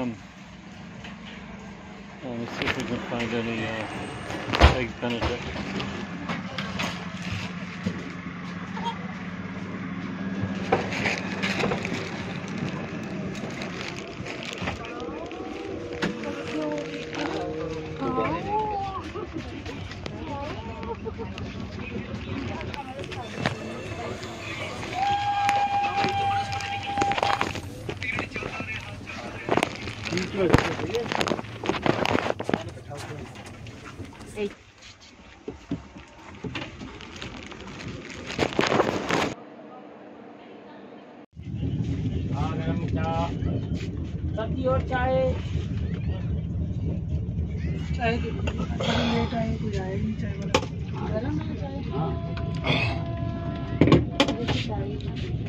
Um, him. Uh, let's see if we can find any uh, egg benedict. Oh. आए नहीं चाय वाला गरम है चाय जैसे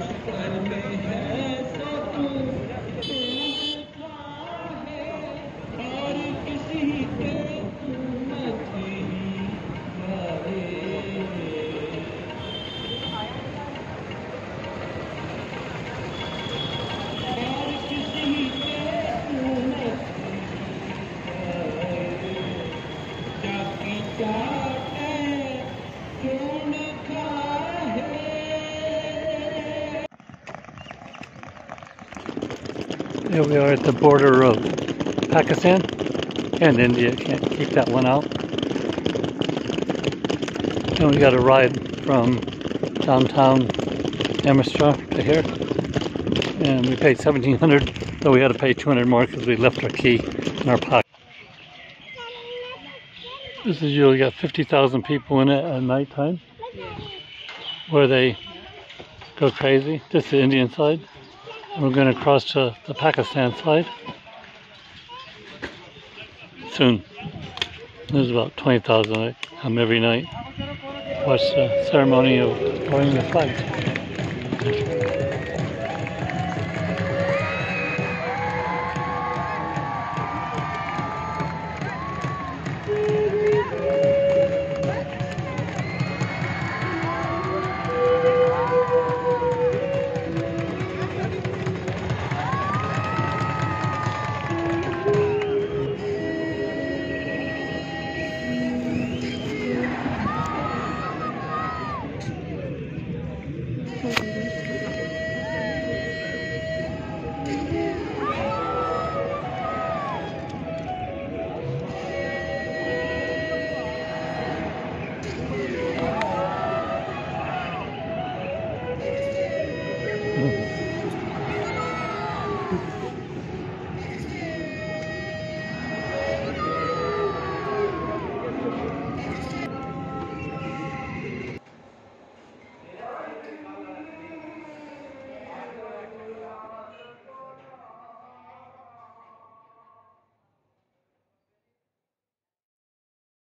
है हैं सब Here we are at the border of Pakistan and India. Can't keep that one out. And we got a ride from downtown Amritsar to here. And we paid 1700 though we had to pay 200 more because we left our key in our pocket. This is usually got 50,000 people in it at nighttime where they go crazy. This is the Indian side. We're going to cross to the Pakistan side soon. There's about 20,000 that come um, every night. Watch the ceremony of throwing the flag.